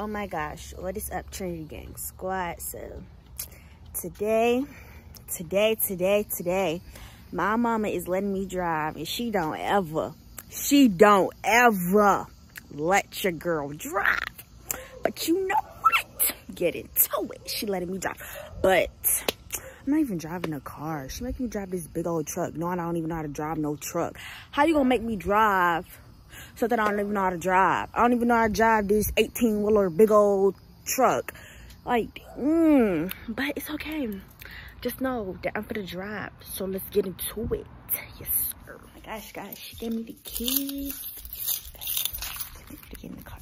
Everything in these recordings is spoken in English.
oh my gosh what is up trinity gang squad? So today today today today my mama is letting me drive and she don't ever she don't ever let your girl drive. But you know what? Get into it. She letting me drive. But i'm not even driving a car. She making me drive this big old truck. No i don't even know how to drive no truck. How you gonna make me drive something I don't even know how to drive. I don't even know how to drive this 18 wheeler big old truck. Like, mm, but it's okay. Just know that I'm gonna drive. So let's get into it. Yes, sir. Oh my gosh, guys, she gave me the keys. Get in the car.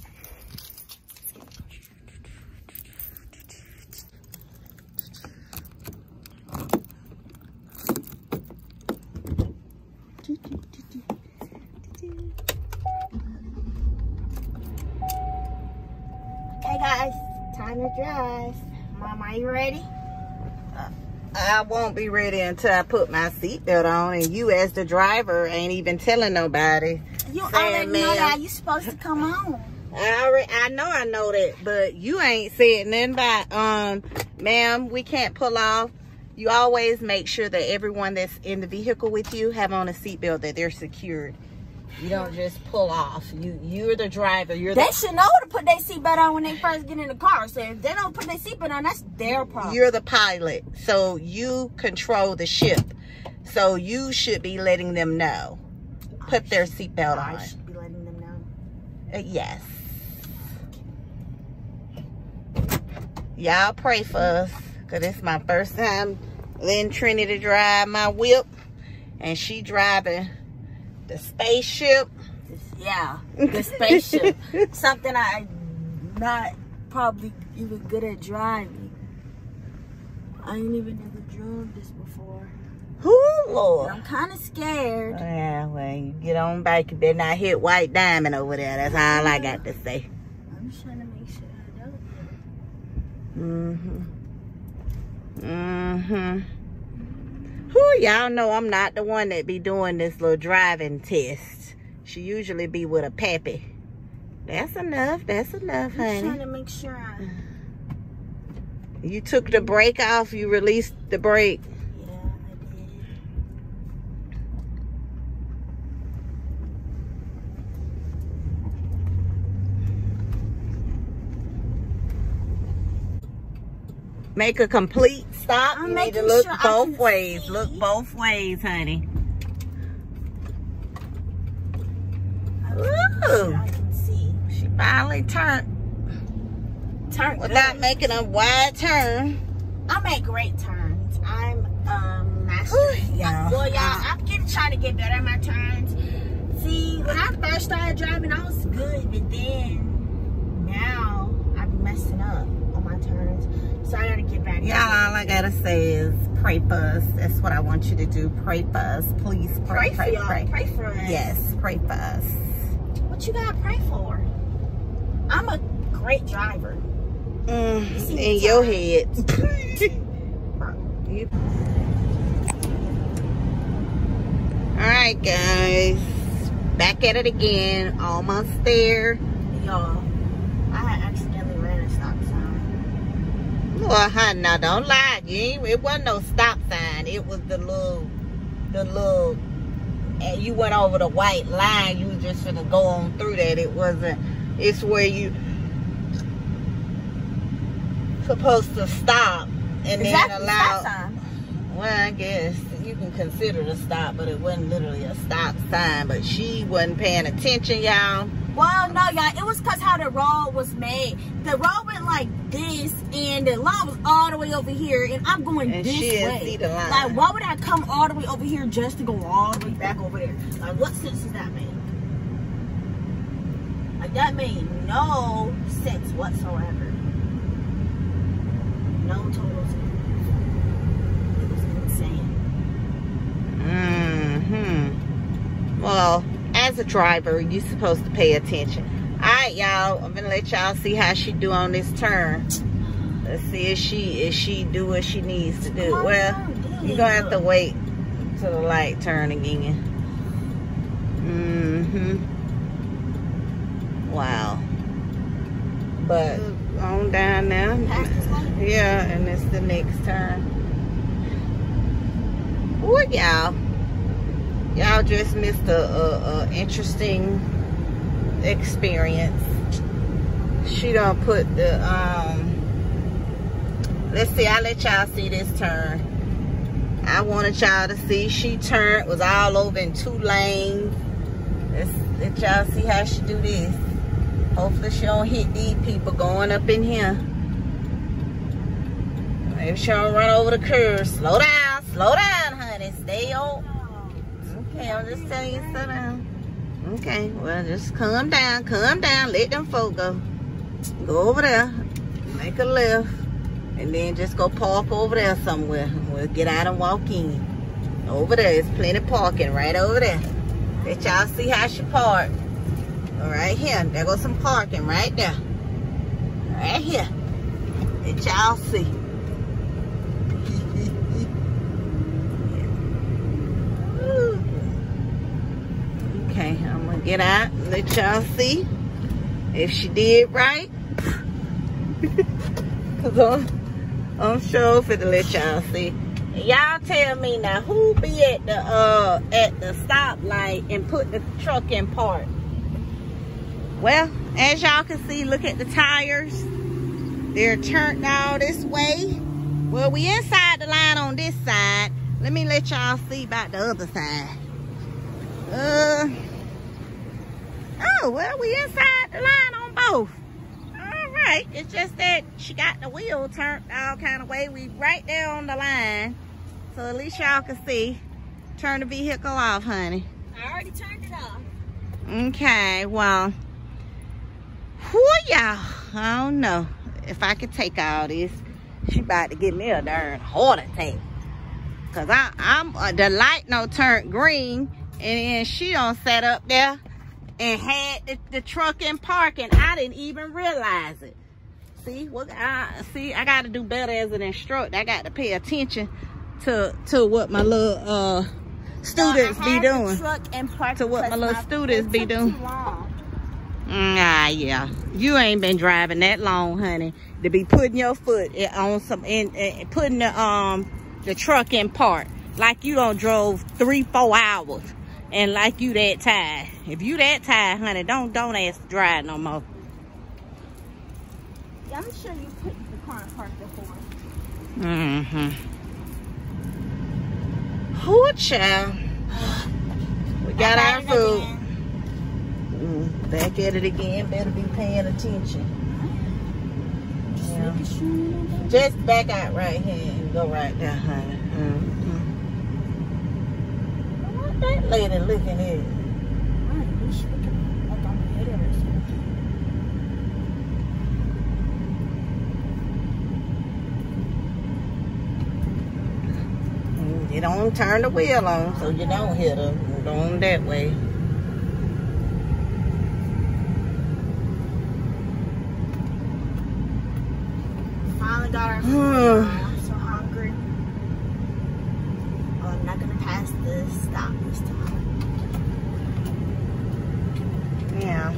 Okay, guys, to. Mom, are you ready? I won't be ready until I put my seatbelt on, and you, as the driver, ain't even telling nobody. You already know that you supposed to come on. I already, I know I know that, but you ain't said nothing about, um, ma'am, we can't pull off. You always make sure that everyone that's in the vehicle with you have on a seatbelt, that they're secured. You don't just pull off. You, you're the driver. You're They the, should know to put their seatbelt on when they first get in the car. So if they don't put their seatbelt on, that's their problem. you're the pilot. So you control the ship. So you should be letting them know. Put their seatbelt I on. should be letting them know. Uh, yes. Y'all pray for us. Cause it's my first time letting Trinity drive my whip. And she driving the spaceship. Yeah, the spaceship. Something I not probably even good at driving. I ain't even never drove this before. Whoo, And Lord. I'm kind of scared. Yeah, well, you get on back. you better not hit White Diamond over there. That's all I got to say. I'm just trying to make sure I don't. Mm-hmm. Mm-hmm. Who y'all know I'm not the one that be doing this little driving test. She usually be with a pappy. That's enough. That's enough, I'm just trying to make sure I. You took the brake off. You released the brake. Yeah, I did. Make a complete stop. I'm you need to look sure both ways. see. Look both ways, honey. Ooh. sure I can see. She finally turned Turn. without making a wide turn. I make great turns. I'm um master. Y'all. Well, y'all, I'm getting trying to get better at my turns. See, when I first started driving, I was good, but then now I'm messing up on my turns. So I gotta get back. Y'all, all I gotta say is pray for us. That's what I want you to do. Pray for us. Please pray pray, for pray, y'all. pray. Pray for us. Yes, pray for us. What you gotta pray for? I'm a great driver. Mm, in your head. All right, guys. Back at it again. Almost there. Y'all, I had accidentally ran a stop Well, uh, honey, now don't lie. You ain't, it wasn't no stop sign. It was the little, the little, and you went over the white line. You just gonna go on through that. It wasn't. It's where you supposed to stop and Is then allow. stop sign? Well, I guess you can consider it a stop, but it wasn't literally a stop sign. But she wasn't paying attention, y'all. Well, no, y'all. It was cause how the road was made. The road went like this, and the line was all the way over here, and I'm going And this way. see the line. Like, why would I come all the way over here just to go all the way back over there? Like, what sense does that make? Like, that made no sense whatsoever. No total sense. It was insane. Mm-hmm. Well, as a driver, you're supposed to pay attention. All right, y'all. I'm gonna let y'all see how she do on this turn. Let's see if she if she do what she needs to do. Well, you're gonna have to wait till the light turn again. Mm-hmm. Wow. But on down now. Yeah, and it's the next turn. What y'all? Y'all just missed a, a, a interesting experience. She don't put the um. Let's see. I let y'all see this turn. I wanted y'all to see she turned was all over in two lanes. Let's let y'all see how she do this. Hopefully she don't hit these people going up in here. Maybe she don't run over the curb. Slow down, slow down, honey. Stay on. Okay, I'm just telling you, down. Okay, well, just calm down, calm down. Let them folk go. Go over there, make a left, and then just go park over there somewhere. We'll get out and walk in. Over there, there's plenty parking right over there. Let y'all see how she parked. Right here, there goes some parking right there. Right here. Let y'all see. okay, I'm gonna get out and let y'all see if she did right. Cause I'm, I'm sure for to let y'all see. Y'all tell me now who be at the uh at the stoplight and put the truck in park. Well, as y'all can see, look at the tires. They're turned all this way. Well, we inside the line on this side. Let me let y'all see about the other side. Uh, oh, well, we inside the line on both. All right, it's just that she got the wheel turned all kind of way. We right there on the line. So at least y'all can see. Turn the vehicle off, honey. I already turned it off. Okay, well, whoo, y'all. I don't know if I could take all this. She about to give me a darn heart attack. Cause I, I'm uh, the light no turned green, and then she don't set up there and had the, the truck in park and I didn't even realize it. See what I see? I got to do better as an instructor. I got to pay attention to to what my little uh students be doing. Truck in park to what my little students be doing. Ah, yeah. You ain't been driving that long, honey, to be putting your foot on some, in, in putting the um the truck in park like you don't drove three, four hours, and like you that tired. If you that tired, honey, don't don't ask to drive no more. Yeah, I'm sure you put the car in park before. Mm-hmm. Oh, child. We got our food. Mm, back at it again. Better be paying attention. Yeah. Just back out right here and go right down, honey. Mm What that lady looking at? Mm, you don't turn the wheel on so you don't hit her. Go on that way. Finally got our food. I'm so hungry. Oh, I'm not gonna pass this stop this time. Yeah.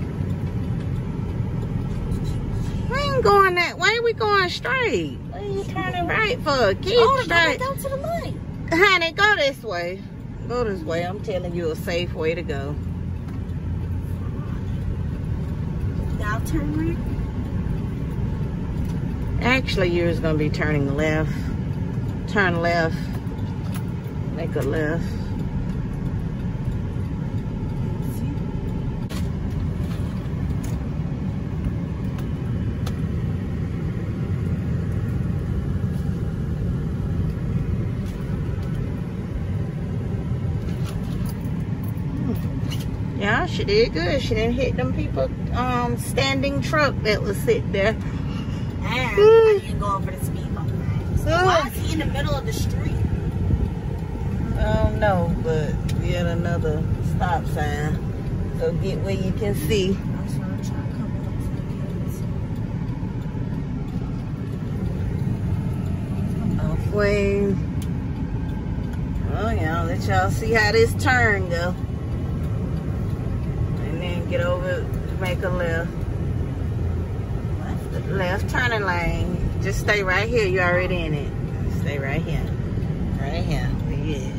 We ain't going that way. We going straight. What are you turning right for? Keep oh, straight. Down to the light. Honey, go this way. Go this way. I'm telling you a safe way to go. Now turn right. Actually, you're going to be turning left. Turn left. Make a left. Yeah, she did good. She didn't hit them people um standing truck that was sitting there. And I didn't go over the speed limit. So why is he in the middle of the street? I don't know, but yet another stop sign. So get where you can see. Halfway. Oh yeah, let y'all see how this turn go get over, make a left. left turning lane. Just stay right here. You already in it. Stay right here. Right here. Yeah.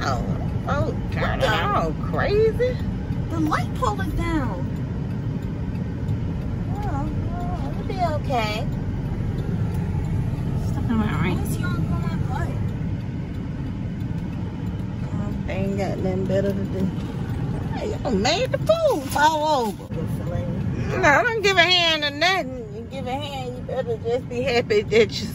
Oh, oh, turn it all crazy. The light pole is down. Oh, oh, it'll be okay. Stuff in my ring. is he on my butt? They ain't got nothing better to do. Hey, y'all made the food fall over. No, I don't give a hand to nothing. You give a hand, you better just be happy that you,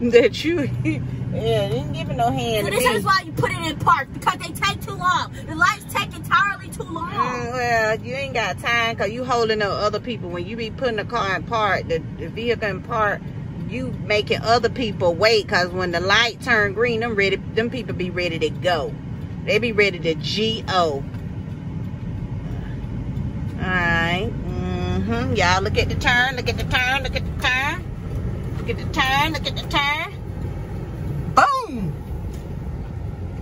that you, yeah, didn't give it no hand So this me. is why you put it in park because they take too long. The lights take entirely too long. Mm, well, you ain't got time because you holding up other people. When you be putting the car in park, the, the vehicle in park, you making other people wait because when the light turn green, them ready, them people be ready to go. They be ready to G-O. Alright. Mm-hmm. Y'all look at the turn, look at the turn, look at the turn. Look at the turn, look at the turn. Boom!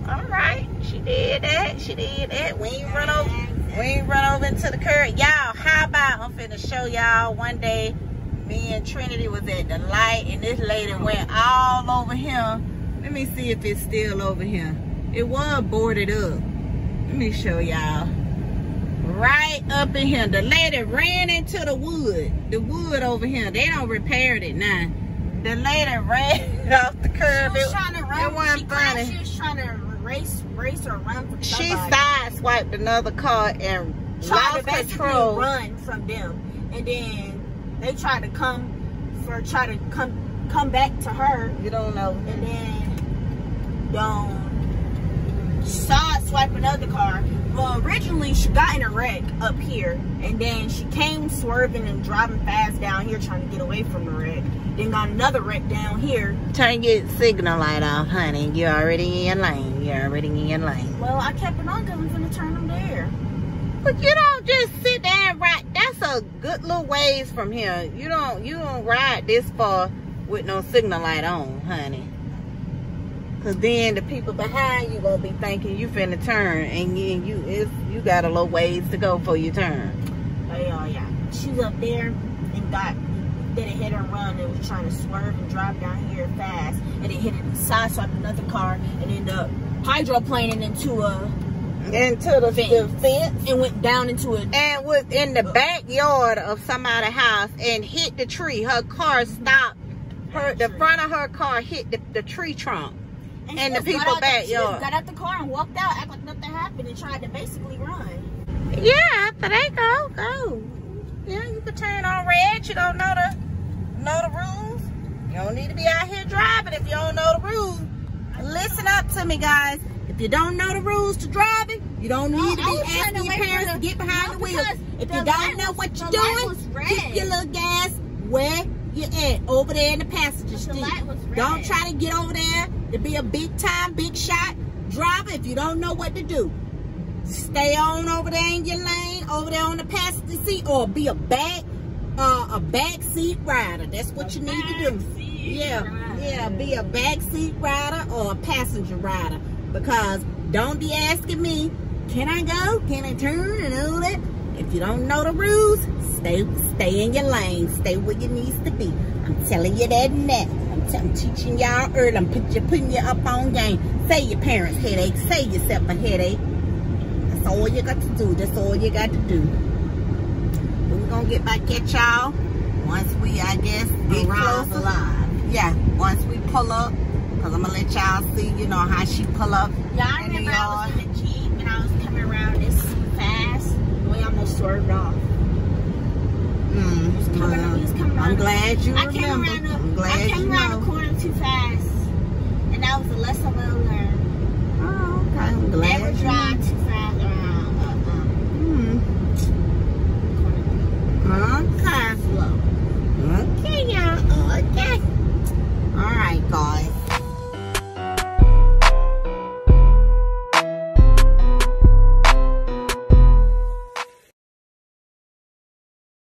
Alright, she did that, she did that. We ain't run over we ain't run over into the curb. Y'all, how about I'm finna show y'all one day me and Trinity was at the light and this lady went all over him. Let me see if it's still over here. It was boarded up. Let me show y'all. Right up in here. The lady ran into the wood. The wood over here. They don't repaired it now. The lady ran off the curb. She was It- trying to it run. wasn't She, crashed. funny. she was trying to race, race or run from She sideswiped another car and Tried to lost basically control. run from them, and then they tried to come for try to come come back to her, You don't know. and then don't saw swipe another car. Well, originally she got in a wreck up here, and then she came swerving and driving fast down here trying to get away from the wreck. Then got another wreck down here. Turn your signal light off, honey. You're already in lane. You're already in lane. Well, I kept it on because I'm gonna turn them there. But you don't just sit there and ride. That's a good little ways from here. You don't you don't ride this far with no signal light on, honey. Cause then the people behind you gonna be thinking you finna turn, and you you it's, you got a little ways to go for your turn. Oh yeah, oh, yeah. She was up there and got did a hit and run and was trying to swerve and drive down here fast and it hit it sideswiped another car and ended up hydroplaning into a Into the Fence. the fence. and went down into a and was in the backyard of somebody's house and hit the tree. Her car stopped. Her the front of her car hit the, the tree trunk. And the people out the- she just backyard. got out the car and walked out, act like nothing happened, and tried to basically run. Yeah, after they go, go. Yeah, you could turn on red. You don't know the know the rules. You don't need to be out here driving if you don't know the rules. Listen up to me, guys. If you don't know the rules to driving, you don't No, need to be asking to your parents the- to get behind no, the wheel. If the you don't know was- what you're doing, keep your little gas where you at, over there in the passenger seat. Don't try to get over there to be a big time, big shot driver if you don't know what to do. Stay on over there in your lane, over there on the passenger seat, or be a back, uh, a back seat rider. That's what you need to do. Yeah, yeah, be a back seat rider or a passenger rider. Because don't be asking me, can I go? Can I turn and all that? If you don't know the rules, stay stay in your lane. Stay where you needs to be. I'm telling you that that. I'm, teaching y'all early. I'm put you, putting you up on game. Say your parents' headache. Say yourself a headache. That's all you got to do. That's all you got to do. We're gonna get back at y'all once we, I guess, get Arrive closer. alive. Yeah, once we pull up, cause I'm gonna let y'all see, you know, how she pull up. Yeah, I in the remember I was in the Jeep and I was coming around this fast. We almost swerved off. Mm, was coming up- coming I'm glad you I came remember. around the, I'm I came around the corner too fast. And that was the lesson I learned. Oh, okay. I'm glad Never you drive too fast around uh, uh, Hmm. Huh?